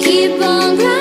Keep on growing.